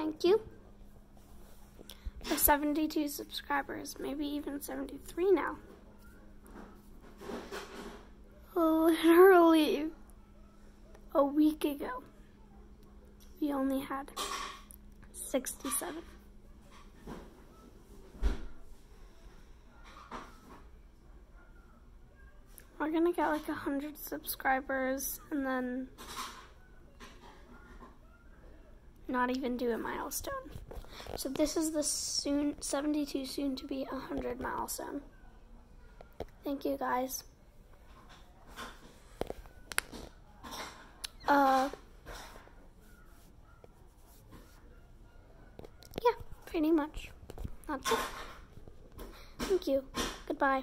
thank you for 72 subscribers, maybe even 73 now. Literally a week ago, we only had 67. We're gonna get like a hundred subscribers and then not even do a milestone. So this is the soon 72 soon to be 100 milestone. Thank you guys. Uh Yeah, pretty much. That's it. Thank you. Goodbye.